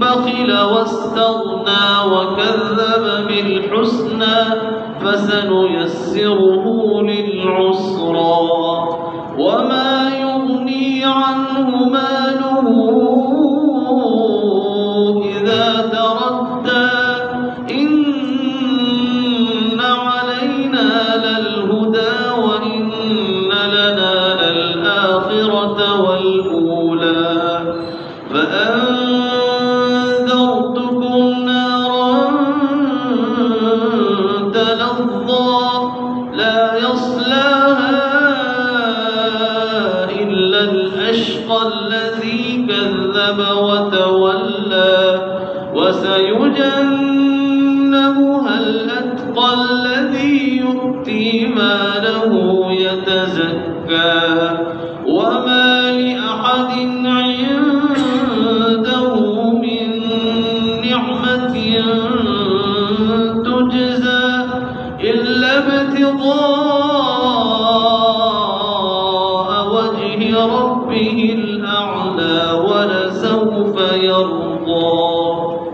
بخل واستغنى وكذب بالحسنى فسنيسره للعسرى. وما يغني عنه ماله إذا تردى. إن علينا للهدى وإن لنا للآخرة والأولى. فأنذرتكم لا يصلاها إلا الأشقى الذي كذب وتولى وسيجنبها الأتقى الذي يؤتي ماله يتزكى. وما لأحد عنده من نعمة تجزى إلا ابتغاء وجه ربه الأعلى ولسوف يرضى.